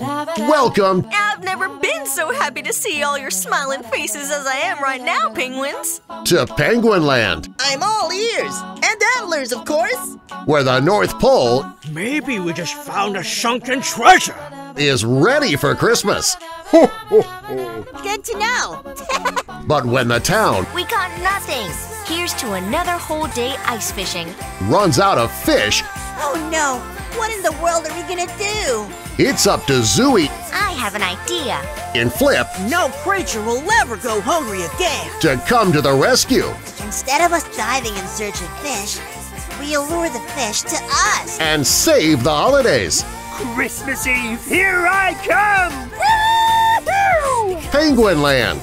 Welcome I've never been so happy to see all your smiling faces as I am right now, penguins. to Penguin Land, I'm all ears and antlers, of course. where the North Pole Maybe we just found a sunken treasure. is ready for Christmas. Good to know. But when the town We got nothing. Here's to another whole day ice fishing. runs out of fish, Oh no, what in the world are we gonna do? it's up to Zooey I have an idea. and Flip No creature will ever go hungry again. to come to the rescue Instead of us diving in search of fish, we allure the fish to us. and save the holidays. Christmas Eve, here I come! Penguin Land.